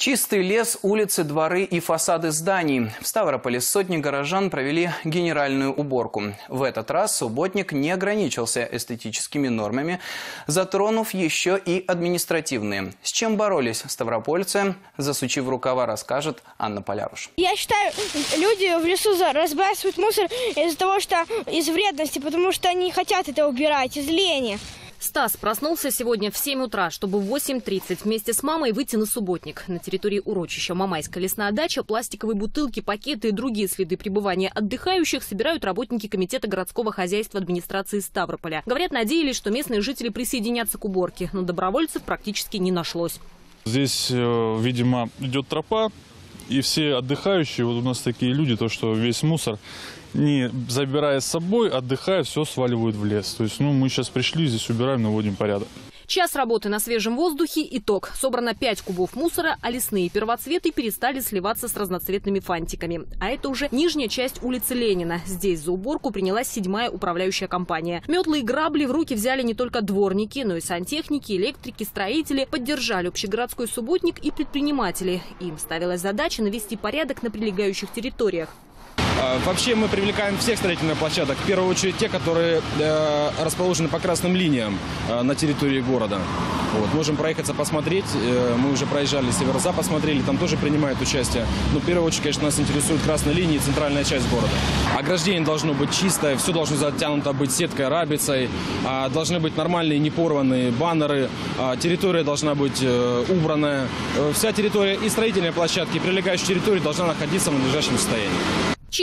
Чистый лес, улицы, дворы и фасады зданий. В Ставрополе сотни горожан провели генеральную уборку. В этот раз субботник не ограничился эстетическими нормами, затронув еще и административные. С чем боролись ставропольцы, засучив рукава, расскажет Анна Поляруш. Я считаю, люди в лесу разбрасывают мусор из-за того, что из вредности, потому что они не хотят это убирать, из лени. Стас проснулся сегодня в 7 утра, чтобы в 8.30 вместе с мамой выйти на субботник. На территории урочища Мамайская лесная дача пластиковые бутылки, пакеты и другие следы пребывания отдыхающих собирают работники Комитета городского хозяйства администрации Ставрополя. Говорят, надеялись, что местные жители присоединятся к уборке, но добровольцев практически не нашлось. Здесь, э, видимо, идет тропа, и все отдыхающие, вот у нас такие люди, то что весь мусор, не забирая с собой, отдыхая, все сваливают в лес. То есть, ну, мы сейчас пришли, здесь убираем, наводим порядок. Час работы на свежем воздухе – итог. Собрано 5 кубов мусора, а лесные первоцветы перестали сливаться с разноцветными фантиками. А это уже нижняя часть улицы Ленина. Здесь за уборку принялась седьмая управляющая компания. Метлы и грабли в руки взяли не только дворники, но и сантехники, электрики, строители. Поддержали общегородской субботник и предприниматели. Им ставилась задача навести порядок на прилегающих территориях. А, Вообще мы привлекаем всех строительных площадок, в первую очередь те, которые э, расположены по красным линиям э, на территории города. Вот, можем проехаться, посмотреть. Э, мы уже проезжали северо-запад, посмотрели, там тоже принимают участие. Но в первую очередь, конечно, нас интересуют красные линии и центральная часть города. Ограждение должно быть чистое, все должно затянуто быть сеткой, рабицей. А, должны быть нормальные, не порванные баннеры. А, территория должна быть убранная. Вся территория и строительной площадки, и прилегающей территории должна находиться в надлежащем состоянии.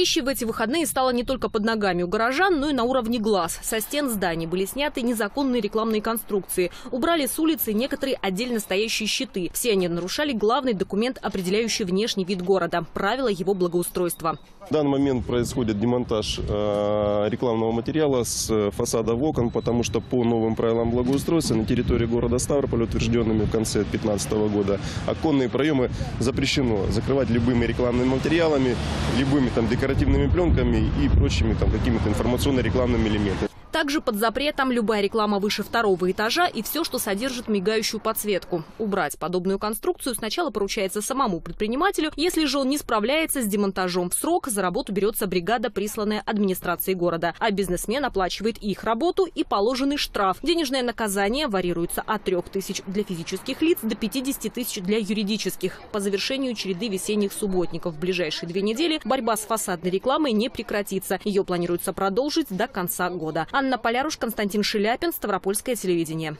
Чище в эти выходные стало не только под ногами у горожан, но и на уровне глаз. Со стен зданий были сняты незаконные рекламные конструкции. Убрали с улицы некоторые отдельно стоящие щиты. Все они нарушали главный документ, определяющий внешний вид города – правила его благоустройства. В данный момент происходит демонтаж э, рекламного материала с э, фасада в окон, потому что по новым правилам благоустройства на территории города Ставрополь, утвержденными в конце 2015 года, оконные проемы запрещено закрывать любыми рекламными материалами, любыми там декоративными пленками и прочими там какими-то информационно-рекламными элементами. Также под запретом любая реклама выше второго этажа и все, что содержит мигающую подсветку. Убрать подобную конструкцию сначала поручается самому предпринимателю. Если же он не справляется с демонтажом в срок, за работу берется бригада, присланная администрацией города. А бизнесмен оплачивает их работу и положенный штраф. Денежное наказание варьируется от 3 тысяч для физических лиц до 50 тысяч для юридических. По завершению череды весенних субботников в ближайшие две недели борьба с фасадной рекламой не прекратится. Ее планируется продолжить до конца года. Анна Поляруш, Константин Шиляпин, Ставропольское телевидение.